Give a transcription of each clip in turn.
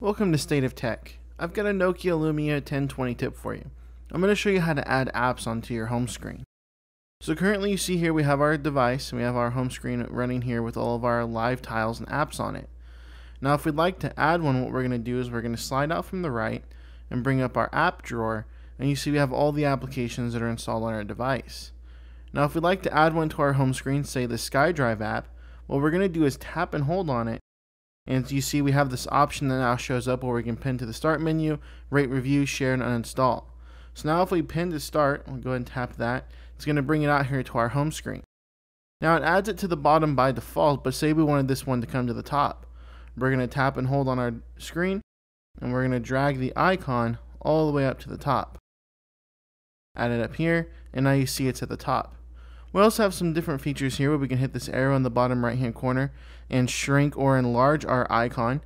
Welcome to State of Tech. I've got a Nokia Lumia 1020 tip for you. I'm going to show you how to add apps onto your home screen. So currently you see here we have our device and we have our home screen running here with all of our live tiles and apps on it. Now if we'd like to add one, what we're going to do is we're going to slide out from the right and bring up our app drawer and you see we have all the applications that are installed on our device. Now if we'd like to add one to our home screen, say the SkyDrive app, what we're going to do is tap and hold on it and you see we have this option that now shows up where we can pin to the start menu, rate review, share, and uninstall. So now if we pin to start, we'll go ahead and tap that, it's going to bring it out here to our home screen. Now it adds it to the bottom by default, but say we wanted this one to come to the top. We're going to tap and hold on our screen, and we're going to drag the icon all the way up to the top. Add it up here, and now you see it's at the top. We also have some different features here where we can hit this arrow in the bottom right hand corner and shrink or enlarge our icon.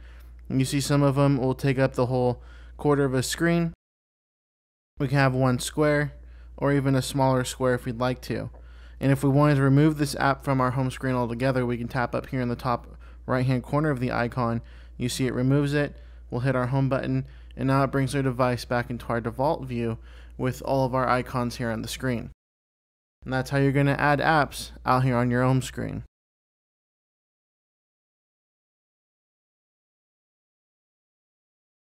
And you see some of them will take up the whole quarter of a screen. We can have one square or even a smaller square if we'd like to. And if we wanted to remove this app from our home screen altogether, we can tap up here in the top right hand corner of the icon. You see it removes it. We'll hit our home button and now it brings our device back into our default view with all of our icons here on the screen. And that's how you're going to add apps out here on your home screen.